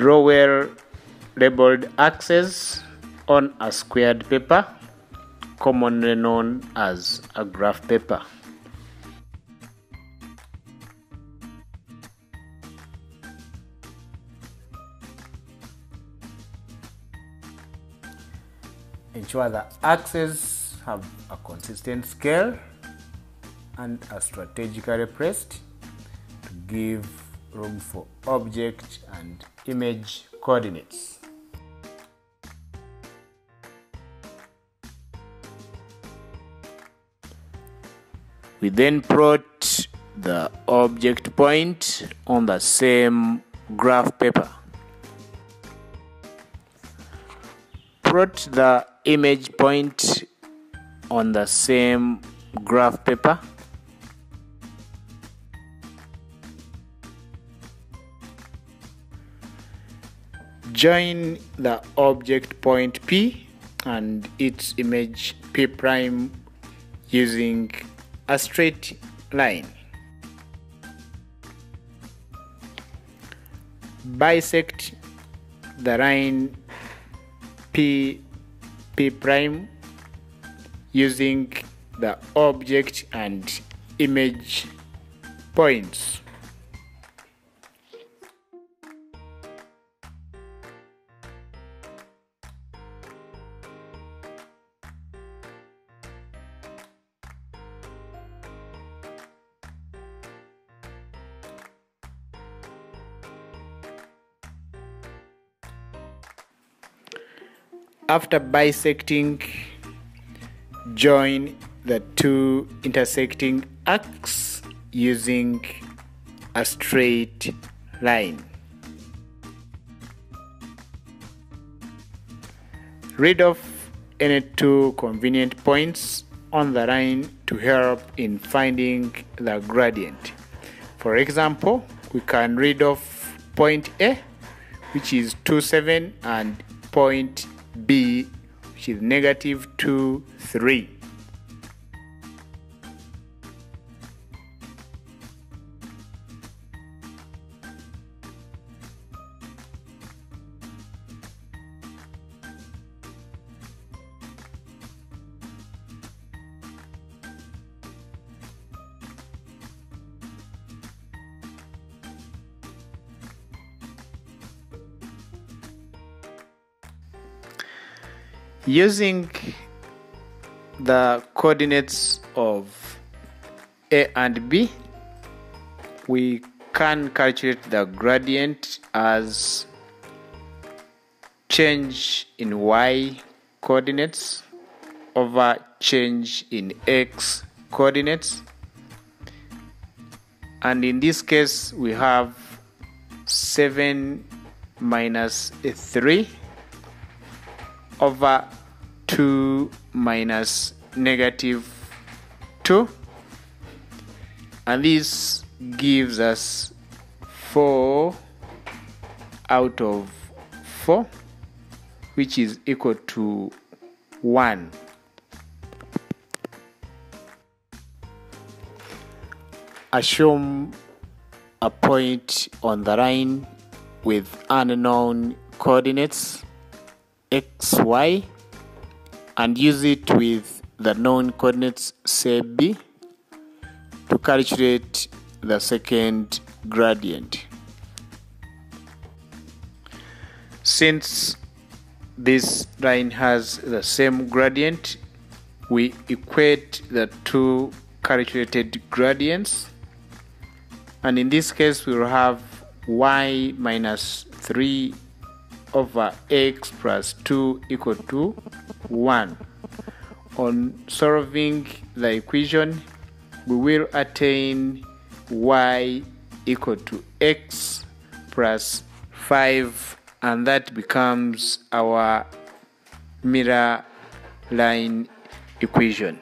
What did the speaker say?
Draw well labeled axes on a squared paper, commonly known as a graph paper. Ensure the axes have a consistent scale and are strategically placed to give room for object and image coordinates. We then plot the object point on the same graph paper. Plot the image point on the same graph paper. Join the object point P and its image P prime using a straight line. Bisect the line P P prime using the object and image points. After bisecting, join the two intersecting arcs using a straight line. Read off any two convenient points on the line to help in finding the gradient. For example, we can read off point A, which is 27, and point B, which is negative 2, 3. Using the coordinates of A and B, we can calculate the gradient as change in y coordinates over change in x coordinates. And in this case, we have 7 minus 3 over 2 minus negative 2 and this gives us 4 out of 4 which is equal to 1 assume a point on the line with unknown coordinates xy and use it with the known coordinates say b to calculate the second gradient. Since this line has the same gradient, we equate the two calculated gradients and in this case we will have y minus 3 over x plus 2 equal to 1. On solving the equation, we will attain y equal to x plus 5 and that becomes our mirror line equation.